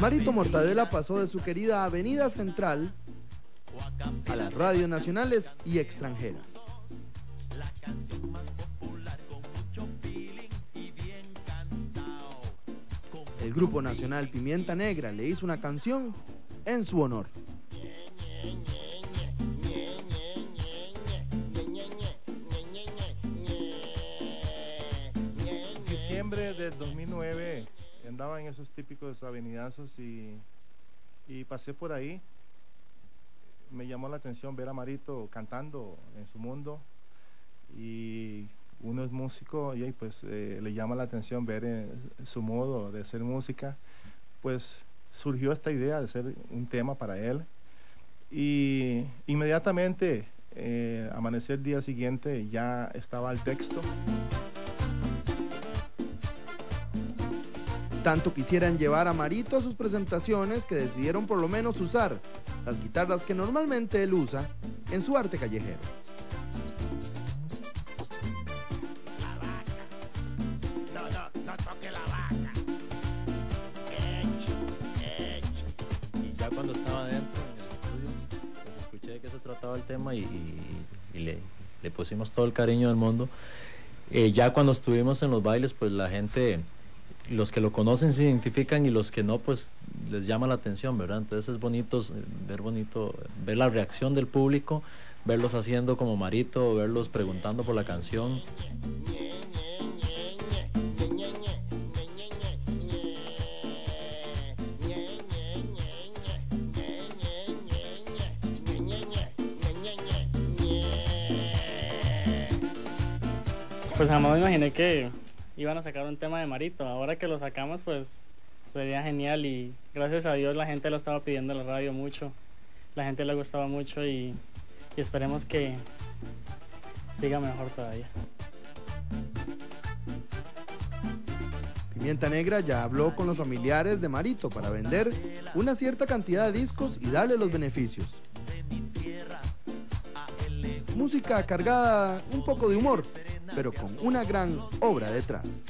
Marito Mortadela pasó de su querida Avenida Central a las radios nacionales y extranjeras. El grupo nacional Pimienta Negra le hizo una canción en su honor. En diciembre del 2009 andaba en esos típicos avenidazos y, y pasé por ahí. Me llamó la atención ver a Marito cantando en su mundo y uno es músico y pues eh, le llama la atención ver eh, su modo de hacer música, pues surgió esta idea de hacer un tema para él y inmediatamente, eh, amanecer el día siguiente, ya estaba el texto. Tanto quisieran llevar a Marito a sus presentaciones que decidieron por lo menos usar las guitarras que normalmente él usa en su arte callejero. Ya cuando estaba dentro en el estudio, pues escuché de qué se trataba el tema y, le pusimos todo el cariño del mundo. Eh, ya cuando estuvimos en los bailes, pues la gente, los que lo conocen se identifican y los que no, pues les llama la atención, ¿verdad? Entonces es bonito ver bonito, ver la reacción del público, verlos haciendo como Marito, verlos preguntando por la canción. Pues jamás me imaginé que iban a sacar un tema de Marito. Ahora que lo sacamos, pues sería genial y gracias a Dios la gente lo estaba pidiendo en la radio mucho. La gente le gustaba mucho y, esperemos que siga mejor todavía. Pimienta Negra ya habló con los familiares de Marito para vender una cierta cantidad de discos y darle los beneficios. Música cargada un poco de humor, pero con una gran obra detrás.